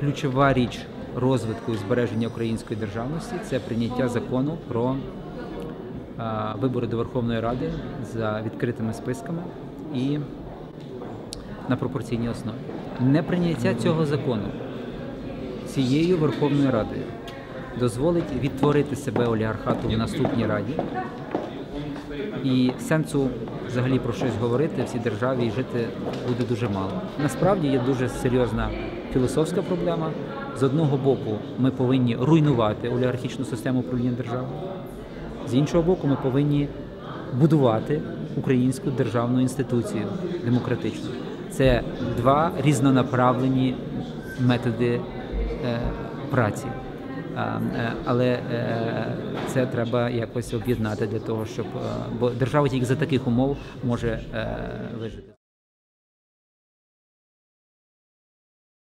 Ключова річ розвитку і збереження української державності це прийняття закону про вибори до Верховної Ради за відкритими списками і на пропорційній основі. Неприйняття цього закону цією Верховною Радою дозволить відтворити себе олігархату в наступній раді, і сенсу взагалі про щось говорити в цій державі і жити буде дуже мало. Насправді є дуже серйозна філософська проблема. З одного боку, ми повинні руйнувати олігархічну систему управління держави. З іншого боку, ми повинні будувати українську державну інституцію демократичну. Це два різнонаправлені методи е, праці. А, е, Але е, це треба якось об'єднати для того, щоб е, бо держава тільки за таких умов може е, вижити.